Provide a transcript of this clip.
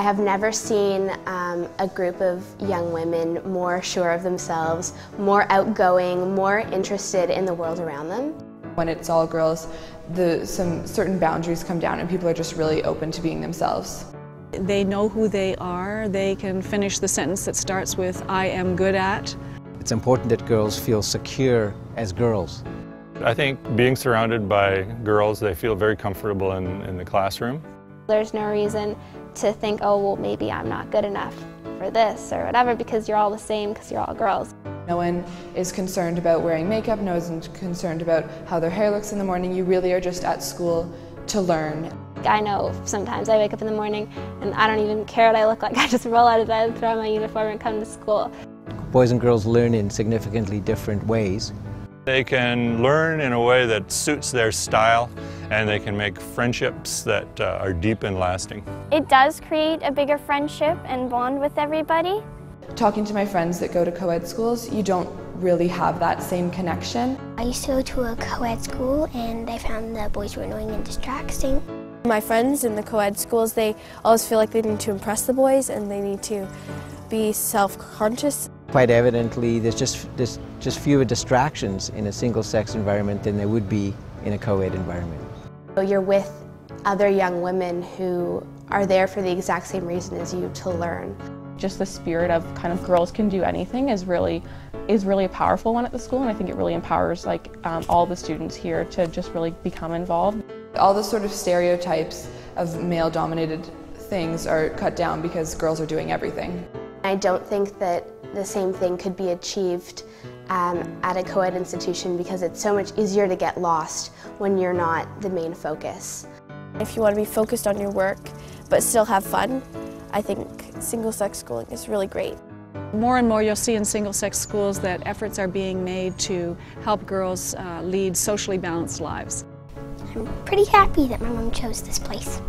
I have never seen um, a group of young women more sure of themselves, more outgoing, more interested in the world around them. When it's all girls, the, some certain boundaries come down and people are just really open to being themselves. They know who they are. They can finish the sentence that starts with, I am good at. It's important that girls feel secure as girls. I think being surrounded by girls, they feel very comfortable in, in the classroom. There's no reason to think, oh, well, maybe I'm not good enough for this or whatever because you're all the same because you're all girls. No one is concerned about wearing makeup, no one is concerned about how their hair looks in the morning. You really are just at school to learn. I know sometimes I wake up in the morning and I don't even care what I look like. I just roll out of bed, throw on my uniform and come to school. Boys and girls learn in significantly different ways. They can learn in a way that suits their style and they can make friendships that uh, are deep and lasting. It does create a bigger friendship and bond with everybody. Talking to my friends that go to co-ed schools, you don't really have that same connection. I used to go to a co-ed school and I found the boys were annoying and distracting. My friends in the co-ed schools, they always feel like they need to impress the boys and they need to be self-conscious. Quite evidently, there's just, there's just fewer distractions in a single-sex environment than there would be in a co-ed environment. You're with other young women who are there for the exact same reason as you, to learn. Just the spirit of kind of girls can do anything is really is really a powerful one at the school and I think it really empowers like um, all the students here to just really become involved. All the sort of stereotypes of male dominated things are cut down because girls are doing everything. I don't think that the same thing could be achieved um, at a co-ed institution because it's so much easier to get lost when you're not the main focus. If you want to be focused on your work but still have fun, I think single-sex schooling is really great. More and more you'll see in single-sex schools that efforts are being made to help girls uh, lead socially balanced lives. I'm pretty happy that my mom chose this place.